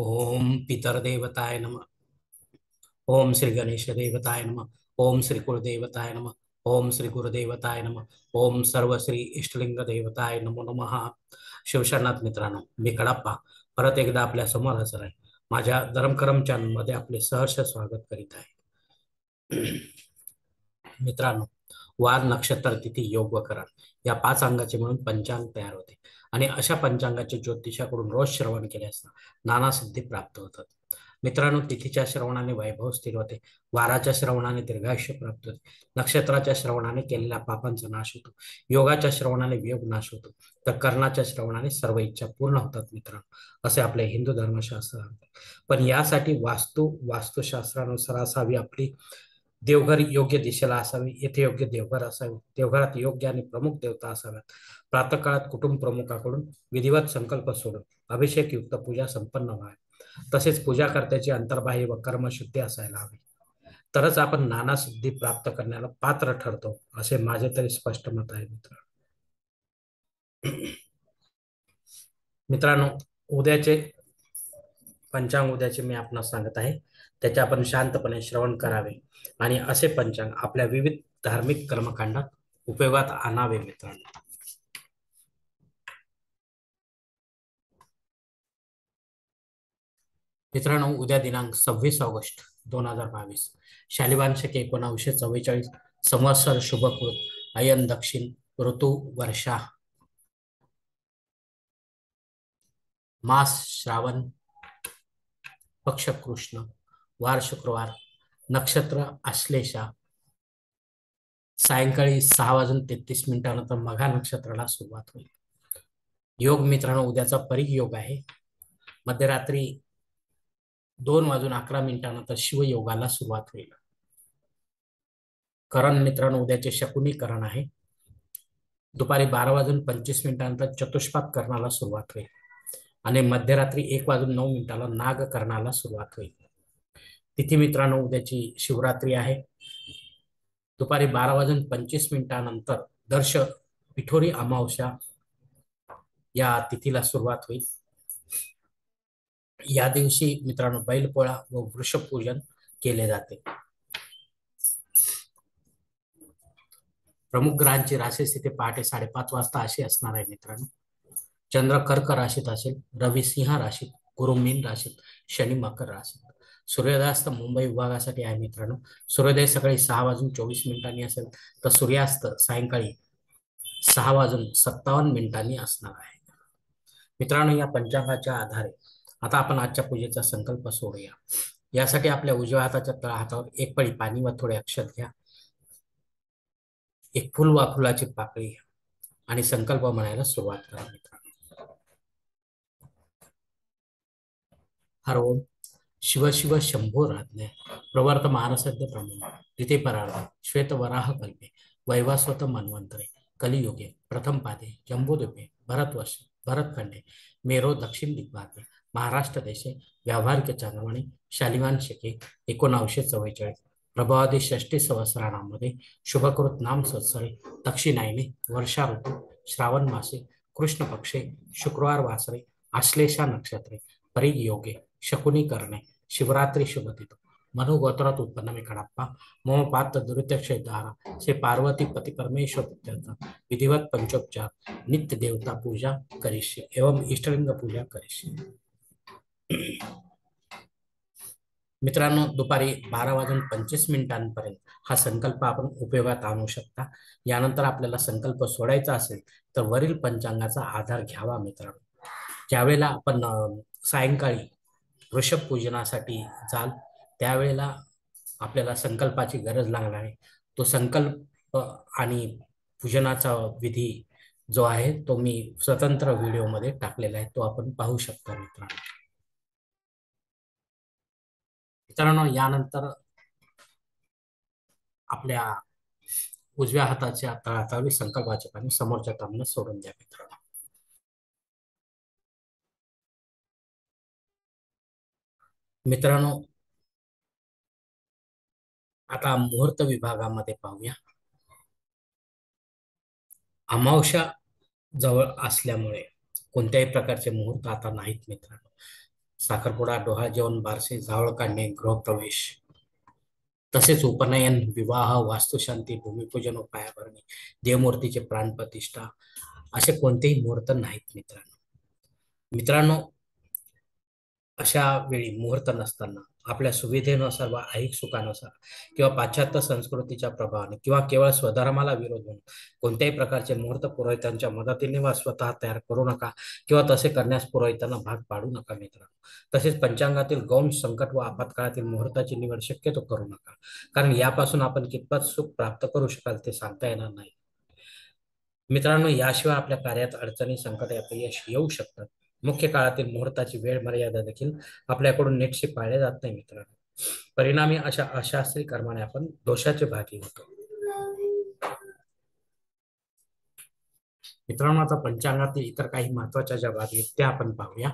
ओम पितरदेवताय नम। ओम श्री गणेश देवताय नम। ओम श्री कुलदेवताय नम। ओम श्री गुरुदेवताय नम। ओम सर्व श्री इष्टलिंग देवताय नमो नमः। शिवशरणात मित्रांनो मी कडाप्पा. परत एकदा आपल्यासमोर हजर आहे. माझ्या धर्मकरममध्ये आपले सहर्ष स्वागत करीत आहे. मित्रांनो वार नक्षत्र तिथी योग व करण. या पाच अंगाचे म्हणून पंचांग तयार होते. आणि अशा पंचांगाचे ज्योतिषाकडून रोज श्रवण केले असता नाना सिद्धी प्राप्त होतात. मित्रांनो तिथीच्या श्रवणाने वैभव स्थिर होते. वाराच्या श्रवणाने दीर्घायुष्य प्राप्त होते. नक्षत्राच्या श्रवणाने केलेल्या पापांचा नाश होतो. योगाच्या श्रवणाने वियोग नाश होतो. तर कर्णाच्या श्रवणाने सर्व इच्छा पूर्ण होतात मित्रांनो असे आपले हिंदू धर्मशास्त्र पण यासाठी वास्तू वास्तुशास्त्रानुसार असावी आपली देवघर योग्य दिशेला असावी येथे योग्य देवघर असावे. देवघरात योग्य आणि प्रमुख देवता असाव्यात. प्रातकाळात कुटुंब प्रमुखाकडून विधिवत संकल्प सोडून अभिषेक युक्त पूजा संपन्न व्हावी. तसेच पूजा करत्याची अंतर्बाह्य व कर्मशुद्धी असायला हवी. तरच आपण नाना सिद्धी प्राप्त करण्याला पात्र ठरतो असे माझे तरी स्पष्ट मत आहे मित्र. मित्रांनो उद्याचे पंचांग उद्याचे मी आपणास सांगत आहे. त्याचे आपण शांतपणे श्रवण करावे. आणि असे पंचांग आपल्या विविध धार्मिक कर्मकांडात उपयोगात आणावे मित्रांनो. मित्रांनो उद्या दिनांक सव्वीस ऑगस्ट दोन हजार बावीस शालिवांशक एकोणावीसशे चव्वेचाळीस संवत्सर शुभकृत अयन दक्षिण ऋतू वर्षा. मास श्रावण पक्ष कृष्ण. वार शुक्रवार नक्षत्र आश्लेषा सायंकाळी सहा वाजून तेहतीस मिनिटानंतर मघा नक्षत्राला सुरुवात होईल. योग मित्रांनो उद्याचा परीग योग आहे. मध्यरात्री दोन वाजून अकरा मिनिटानंतर शिवयोगाला सुरुवात होईल. करण मित्रांनो उद्याचे शकुनी करण आहे. दुपारी बारा वाजून पंचवीस मिनिटानंतर चतुष्पात करणाला सुरुवात होईल. आणि मध्यरात्री एक वाजून नऊ मिनिटाला नाग करणाला सुरुवात होईल. तिथी मित्रांनो उद्याची शिवरात्री आहे. दुपारी बारा वाजून पंचवीस मिनिटानंतर दर्श पिठोरी अमावस्या या तिथीला सुरुवात होईल. या दिवशी मित्रांनो बैलपोळा व वृषपूजन केले जाते. प्रमुख ग्रहांची राशी स्थिती पहाटे साडेपाच वाजता अशी असणार आहे मित्रांनो. चंद्र कर्क राशीत असेल रवी सिंह राशीत गुरु मीन राशीत शनी मकर राशीत. सूर्योदयास्त मुंबई विभागासाठी आहे मित्रांनो. सूर्योदय सकाळी सहा वाजून चोवीस मिनिटांनी असेल तर सूर्यास्त सायंकाळी सहा वाजून सत्तावन्न मिनिटांनी असणार आहे. मित्रांनो या पंचांगाच्या आधारे आता आपण आजच्या पूजेचा संकल्प सोडूया. यासाठी आपल्या उजव्या हाताच्या तळ हातावर एक पळी पाणी व थोडे अक्षर घ्या. एक फुल वा फुलाची पाकळी घ्या आणि संकल्प म्हणायला सुरुवात करा मित्रांनो. हर ओम. शिवशिव शंभो राज्ञ प्रवर्त मानसद्य प्रमुख तिथे परार्थ श्वेत वराह कल्पे वैवास्वत मन्वंतरे कलियुगे प्रथम पादे जम्बूद्वीपे भरतवर्ष भरतखंडे मेरो दक्षिण दिग्भागे महाराष्ट्र देशे व्यावहारिक चांद्रमणी शालिवान शके एकोणावीसशे चव्वेचाळीस प्रभावादी षष्टी संवत्सरामध्ये शुभकृत नाम सत्सरे दक्षिणायने वर्षा ऋतू श्रावण मासे कृष्ण पक्षे शुक्रवार वासरे आश्लेषा नक्षत्रे परियोगे शकुनी करणे शिवरात्री शुभतिथो मनु गोत्रात उत्पन्न मी कड़प्पा मोह पात्र दुरित्यक्ष द्वारा से पार्वती पति परमेश्वर विधिवत पंचोपचार नित्य देवता पूजा करिष्य एवं इष्टलिंग पूजा करिष्य मित्रांनो दुपारी बारा वाजून पंचवीस मिनिटांपर्यंत हा संकल्प आपण उपयोगात आणू शकता यानंतर आपल्याला संकल्प सोडायचा असेल तर वरील पंचांगाचा आधार घ्यावा मित्रांनो ज्यावेळेला आपण सायंकाळी वृषभ पूजनासाठी जाल. त्यावेळेला आपल्याला संकल्पाची गरज लागणार आहे. तो संकल्प आणि पूजनाचा विधी जो आहे तो मी स्वतंत्र व्हिडिओमध्ये टाकलेला आहे. तो आपण पाहू शकतो मित्रांनो. मित्रांनो यानंतर आपल्या उजव्या हाताच्या तळातावी संकल्पाचे पाणी समोरच्या तांबनं सोडून द्या मित्रांनो. मित्रांनो आता मुहूर्त विभागामध्ये पाहूया. अमावस्या जवळ असल्यामुळे कोणत्याही प्रकारचे मुहूर्त आता नाहीत मित्रांनो. साखरपुडा डोहा जेवण बारसे जावळ काढणे गृहप्रवेश. तसेच उपनयन विवाह वास्तुशांती भूमिपूजन व पायाभरणी देवमूर्तीचे प्राणप्रतिष्ठा असे कोणतेही मुहूर्त नाहीत मित्रांनो. मित्रांनो अशा वेळी मुहूर्त नसताना आपल्या सुविधेनुसार व ऐहिक सुखानुसार किंवा पाश्चात्य संस्कृतीच्या प्रभावाने किंवा केवळ स्वधर्माला विरोध होऊन कोणत्याही प्रकारचे मुहूर्त पुरोहितांच्या मदतीने वा स्वतः तयार करू नका किंवा तसे करण्यास पुरोहितांना भाग पाडू नका मित्रांनो. तसेच पंचांगातील गौण संकट व आपत्काळातील मुहूर्ताची निवड शक्यतो करू नका. कारण यापासून आपण कितपत सुख प्राप्त करू शकाल ते सांगता येणार नाही. मित्रांनो याशिवाय आपल्या कार्यात अडचणी संकट अपयश येऊ शकतात. मुख्य काळातील मुहूर्ताची वेळ मर्यादा देखील आपल्याकडून नीटशी पाळल्या जात नाही मित्रांनो. परिणामी अशा अशास्त्री कर्माने आपण दोषाचे भागी होतो. मित्रांनो आता पंचांगातील इतर काही महत्त्वाच्या ज्या बाबी आहेत त्या आपण पाहूया.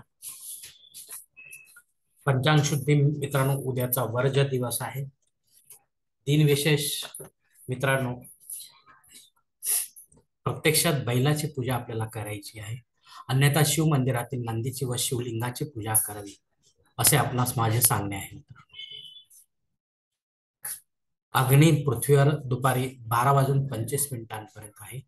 पंचांग शुद्धी मित्रांनो उद्याचा वर्ज दिवस आहे. दिनविशेष मित्रांनो प्रत्यक्षात बैलाची पूजा आपल्याला करायची आहे. अन्यथा शिव मंदिरातील नंदीची व शिवलिंगाची पूजा करावी असे आपणास माझे सांगणे आहे अग्नी पृथ्वीवर दुपारी बारा वाजून पंचवीस मिनिटांपर्यंत आहे.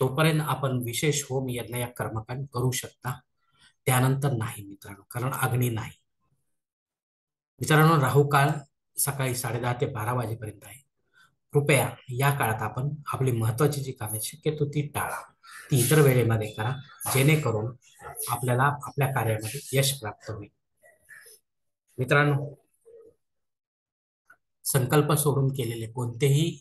तोपर्यंत आपण विशेष होम यज्ञ या कर्मकांड करू शकता. त्यानंतर नाही मित्रांनो कारण अग्नी नाही. मित्रांनो राहू काळ सकाळी साडेदहा ते बारा वाजेपर्यंत आहे. कृपया या काळात आपण आपली महत्वाची जी कामे शक्यतो ती टाळा. ती इतर वेळेमध्ये करा जेणेकरून आपल्याला आपल्या कार्यामध्ये यश प्राप्त होईल. मित्रांनो संकल्प सोडून केलेले कोणतेही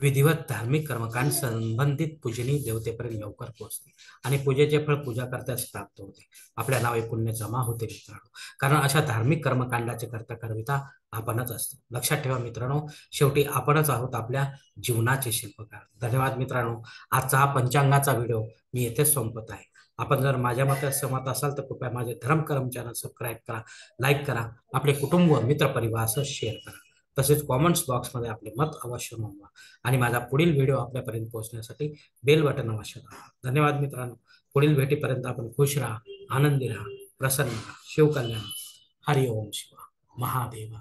विधिवत धार्मिक कर्मकांड संबंधित पूजनी देवतेपर्यंत लवकर पोहोचते आणि पूजेचे फळ पूजा करताच प्राप्त होते. आपल्या नावे पुण्य जमा होते मित्रांनो. कारण अशा धार्मिक कर्मकांडाचे करता करविता आपणच असतो. लक्षात ठेवा मित्रांनो शेवटी आपणच आहोत आपल्या जीवनाचे शिल्पकार. धन्यवाद मित्रांनो. आजचा हा पंचांगाचा व्हिडिओ मी येथेच संपत आहे. आपण जर माझ्या मतात सहमत असाल तर कृपया माझे धर्म चॅनल सबस्क्राईब करा लाईक करा आपले कुटुंब मित्र परिवार शेअर करा. तसेच कॉमेंट्स बॉक्समध्ये आपले मत अवश्य नोंदवा. आणि माझा पुढील व्हिडिओ आपल्यापर्यंत पोहोचण्यासाठी बेल बटन अवश्य दाबा. धन्यवाद मित्रांनो. पुढील भेटीपर्यंत आपण खुश राहा आनंदी राहा प्रसन्न राहा. शिवकल्याण. हरि ओम शिवा. महादेवा.